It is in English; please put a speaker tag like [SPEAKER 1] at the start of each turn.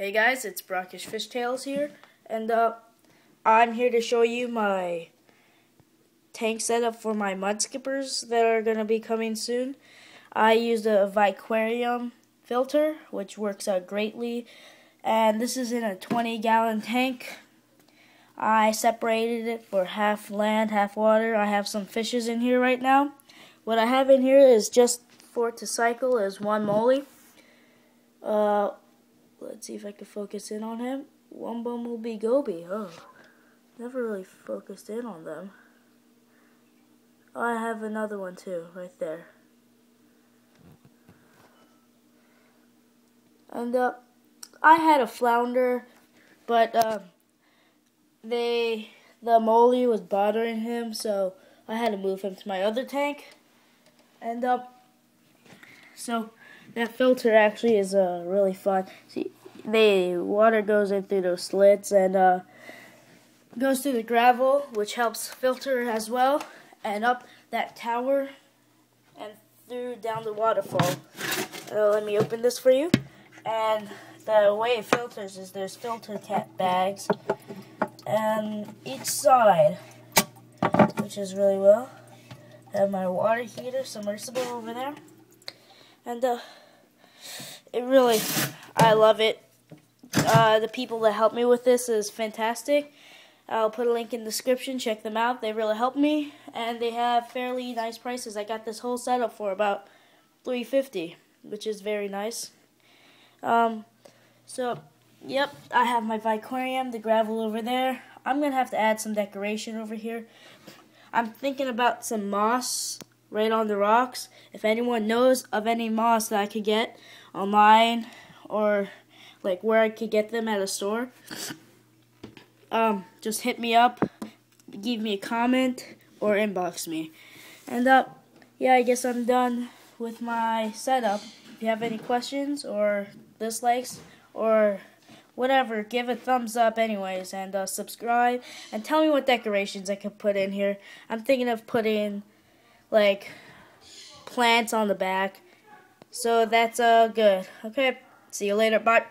[SPEAKER 1] Hey guys, it's Brackish Fishtails here, and uh, I'm here to show you my tank setup for my mud skippers that are going to be coming soon. I used a Viquarium filter, which works out greatly, and this is in a 20 gallon tank. I separated it for half land, half water. I have some fishes in here right now. What I have in here is just for it to cycle is one molly. Uh, Let's see if I can focus in on him. One bumblebee goby. Oh, never really focused in on them. Oh, I have another one too, right there. And uh, I had a flounder, but uh, they the molly was bothering him, so I had to move him to my other tank. And uh, so that filter actually is uh, really fun. See, the water goes in through those slits and uh, goes through the gravel, which helps filter as well, and up that tower and through down the waterfall. Uh, let me open this for you. And the way it filters is there's filter cap bags and each side, which is really well. I have my water heater submersible over there. And uh, it really, I love it. Uh, the people that helped me with this is fantastic. I'll put a link in the description. Check them out. They really helped me, and they have fairly nice prices. I got this whole setup for about 350 which is very nice. Um, so, yep, I have my Viquarium, the gravel over there. I'm to have to add some decoration over here. I'm thinking about some moss right on the rocks. If anyone knows of any moss that I could get online or like where I could get them at a store, um, just hit me up, give me a comment, or inbox me. And uh, yeah, I guess I'm done with my setup. If you have any questions or dislikes or whatever, give a thumbs up anyways and uh, subscribe and tell me what decorations I could put in here. I'm thinking of putting like plants on the back. So that's uh good. Okay, see you later. Bye.